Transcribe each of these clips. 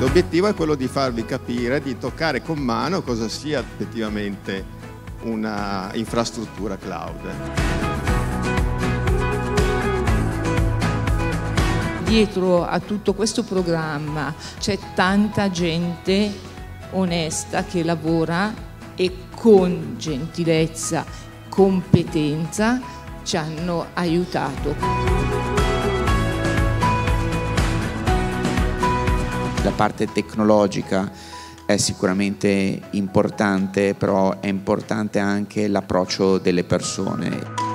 L'obiettivo è quello di farvi capire, di toccare con mano cosa sia effettivamente una infrastruttura cloud. Dietro a tutto questo programma c'è tanta gente onesta che lavora e con gentilezza, competenza ci hanno aiutato. La parte tecnologica è sicuramente importante, però è importante anche l'approccio delle persone.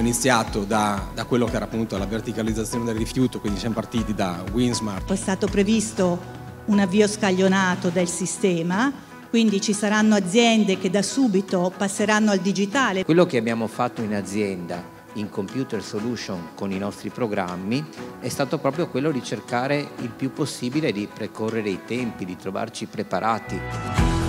Abbiamo iniziato da, da, quello che era appunto la verticalizzazione del rifiuto, quindi siamo partiti da Winsmart. È stato previsto un avvio scaglionato del sistema, quindi ci saranno aziende che da subito passeranno al digitale. Quello che abbiamo fatto in azienda in computer solution con i nostri programmi è stato proprio quello di cercare il più possibile di precorrere i tempi, di trovarci preparati.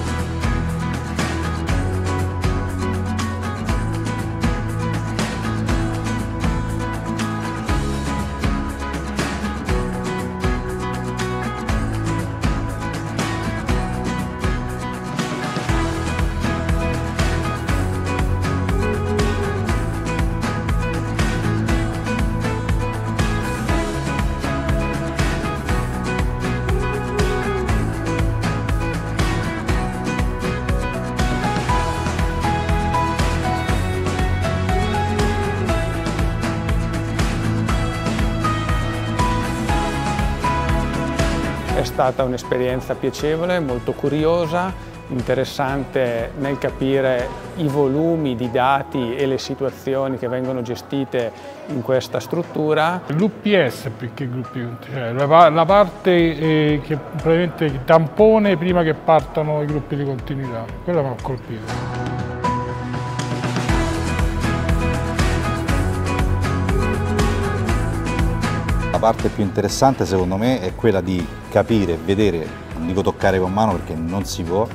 È stata un'esperienza piacevole, molto curiosa, interessante nel capire i volumi di dati e le situazioni che vengono gestite in questa struttura. L'UPS più che gruppi, cioè la, la parte eh, che praticamente tampone prima che partano i gruppi di continuità, quella mi ha colpito. Parte più interessante secondo me è quella di capire, vedere, non dico toccare con mano perché non si può,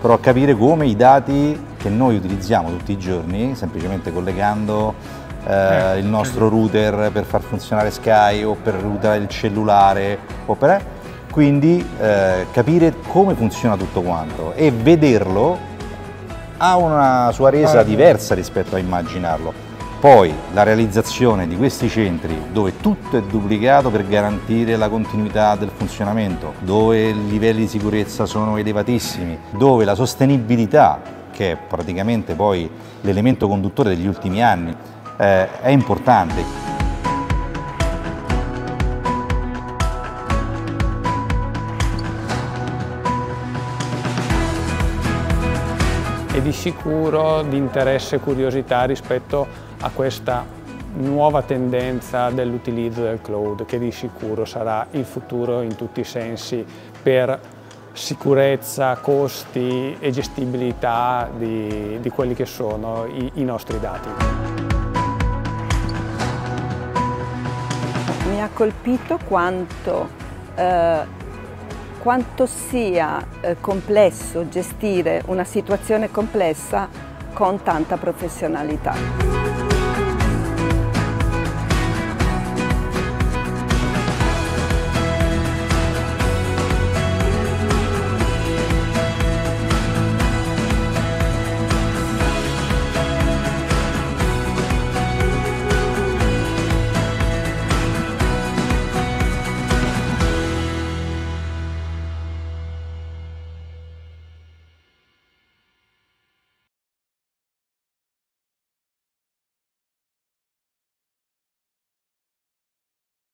però capire come i dati che noi utilizziamo tutti i giorni, semplicemente collegando eh, eh il nostro router per far funzionare Sky o per routere il cellulare, o per, quindi eh, capire come funziona tutto quanto e vederlo ha una sua resa diversa rispetto a immaginarlo. Poi la realizzazione di questi centri dove tutto è duplicato per garantire la continuità del funzionamento, dove i livelli di sicurezza sono elevatissimi, dove la sostenibilità, che è praticamente poi l'elemento conduttore degli ultimi anni, eh, è importante. E di sicuro di interesse e curiosità rispetto a questa nuova tendenza dell'utilizzo del cloud che di sicuro sarà il futuro in tutti i sensi per sicurezza, costi e gestibilità di, di quelli che sono i, i, nostri dati. Mi ha colpito quanto, eh, quanto sia eh, complesso gestire una situazione complessa con tanta professionalità.